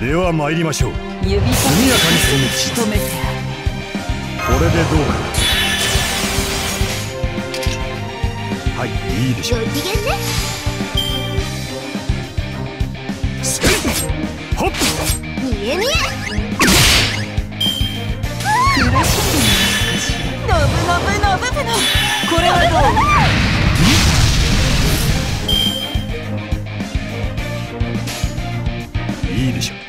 では参りましょう。速やかに攻撃しこれでどうかはいいいでしょうご機嫌ねせいほっ見え見え苦しんでみますかしらノブノブノブブノこれはどういいでしょう。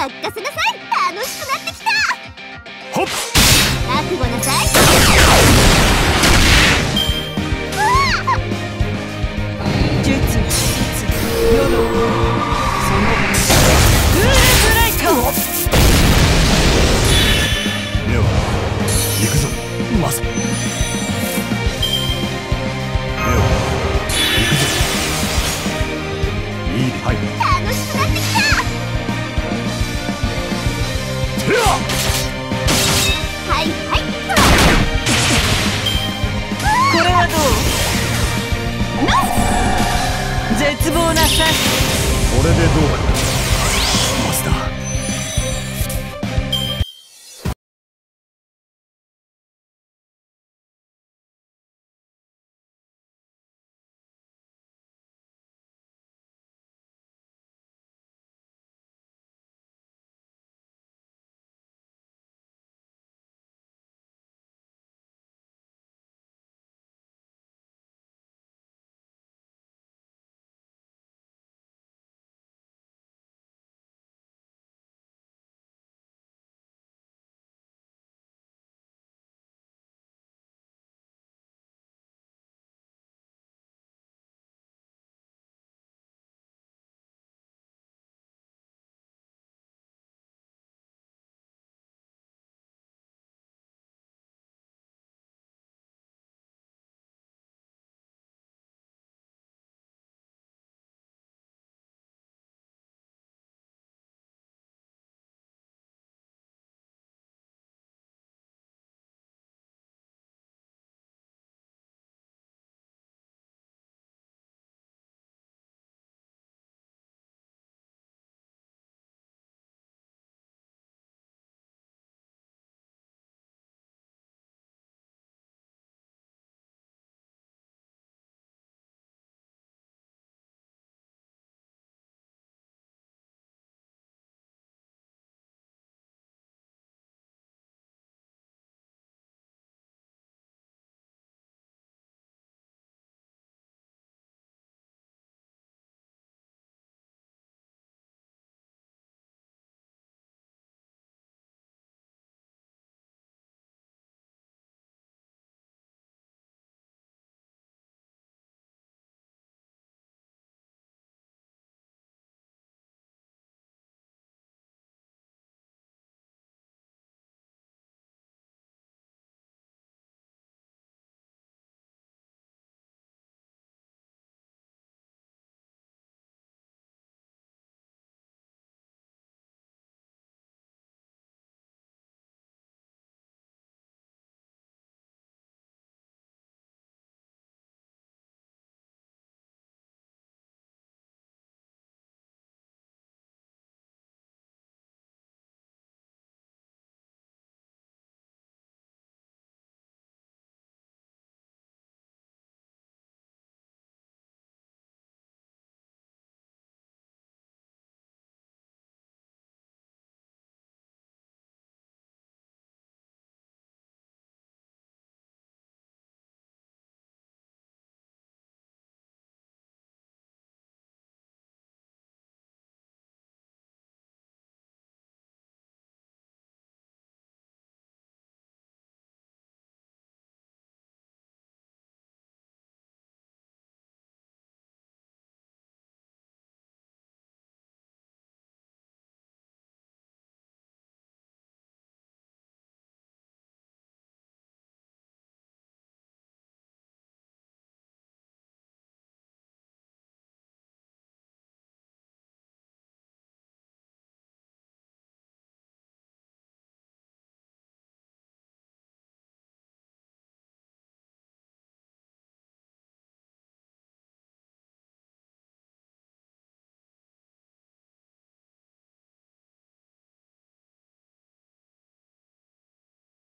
任せなさい。楽しくなってきた。ほっ。覚悟なさい。術の一つ世のその。ウールブライカでは行くぞ。マサでは行くぞ。いいではい。楽し絶望なさ。いこれでどうだ